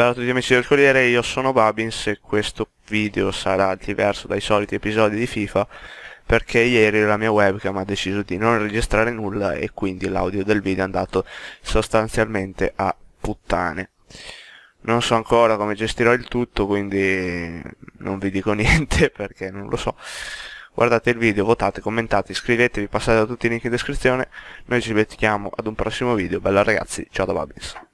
Bella a tutti amici del Corriere, io sono Babins e questo video sarà diverso dai soliti episodi di FIFA perché ieri la mia webcam ha deciso di non registrare nulla e quindi l'audio del video è andato sostanzialmente a puttane. Non so ancora come gestirò il tutto, quindi non vi dico niente perché non lo so. Guardate il video, votate, commentate, iscrivetevi, passate da tutti i link in descrizione. Noi ci vediamo ad un prossimo video. Bella ragazzi, ciao da Babins.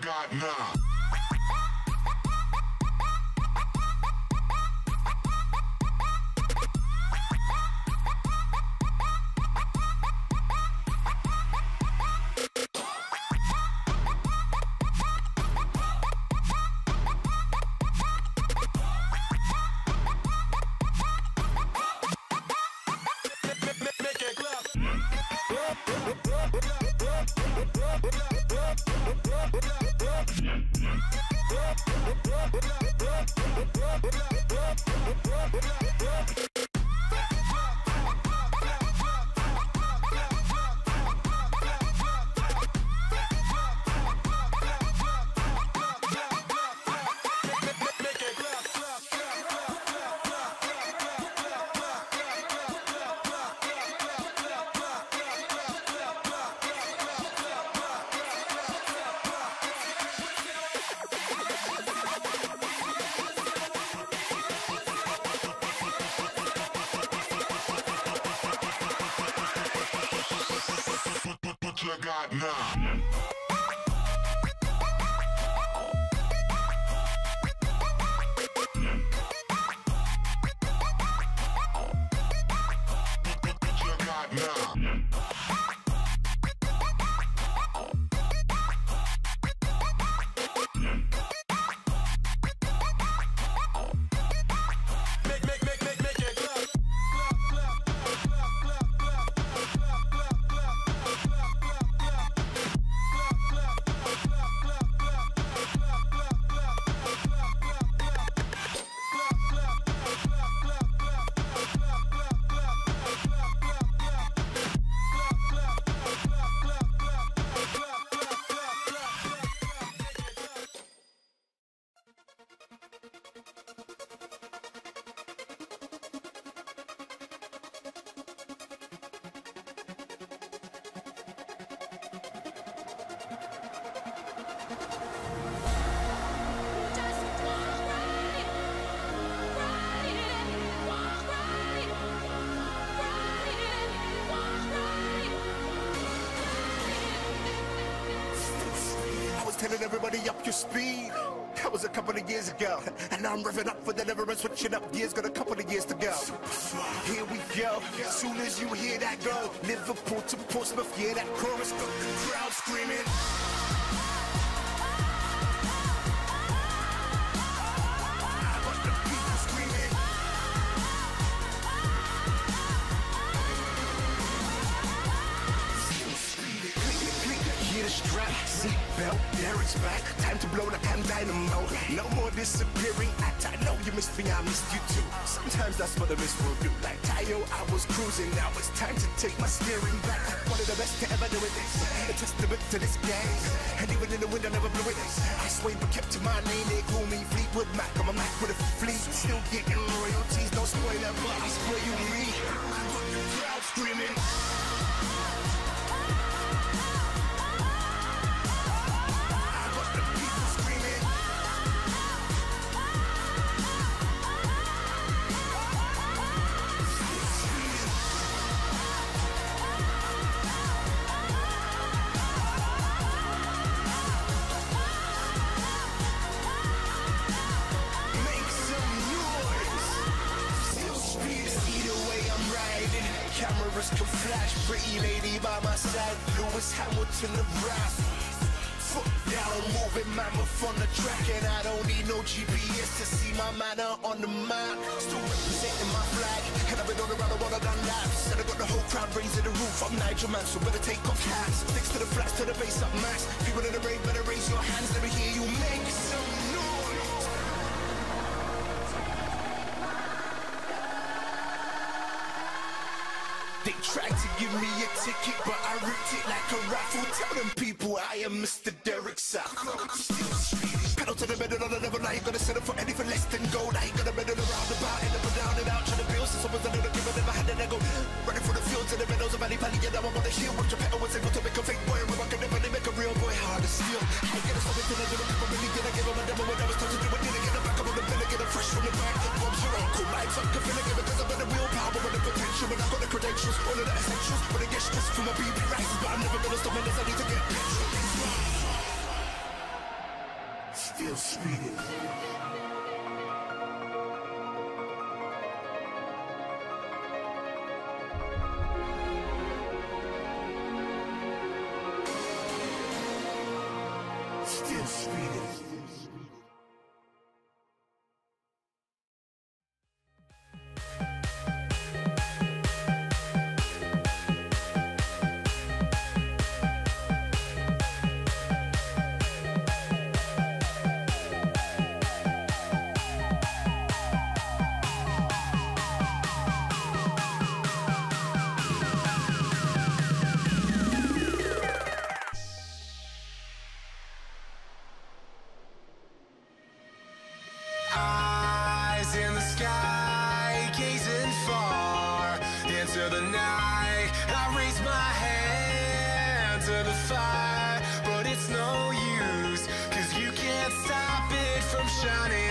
God now. Blah, blah, blah. Put your God now. Now. Telling everybody up your speed. That was a couple of years ago. And now I'm revving up for deliverance, switching up gears, got a couple of years to go. Here we go. As soon as you hear that go, Liverpool to Portsmouth, yeah, that chorus, the crowd screaming. It's back. Time to blow like I'm dynamo. No more disappearing. Act, I know you missed me, I missed you too. Sometimes that's what the miss will do. Like Tayo, I was cruising. Now it's time to take my steering back. One of the best to ever do it. A testament to this game. And even in the wind, I never blew it. I swayed but kept to my lane. They call me Fleetwood Mac. I'm a Mac with a fleet. Still getting royalties. No spoiler, but I swear you me. Crowd screaming. Pretty lady by my side, Lewis Hamilton of rap. Foot down, moving mammoth on the track, and I don't need no GPS to see my manner on the map. Still representing my flag, and I've been on the round the world, I've done laps, and I got the whole crowd raising the roof. I'm Nigel Man, so better take off hats. Sticks to the flats, to the bass up max. People in the rave, better raise your hands, let me hear you make tried to give me a ticket, but I ripped it like a raffle. Tell them people I am Mr. Derek Sack. Pedal to the metal on the level, I ain't gonna settle for anything less than gold. I ain't gonna meddle around about it, up and down and out, trying to build since I was a little kid, but never had an ego. Running through the fields and the meadows of Valley Valley, and now I'm on the hill. Watch your pedal was able to make a fake boy, and I can never make a real boy hard to steal. I ain't gonna stop it till I do it, people really get I give them a demo when I was touching it, I didn't get it back, I'm on the bill, get it fresh from the back. Bombs your uncle, mics up, can feel it, because I've got the the I've got the From my BB rises, but I'm never gonna stop unless I need to get petrol. Still speeding. Still speeding. to the fire, but it's no use, cause you can't stop it from shining.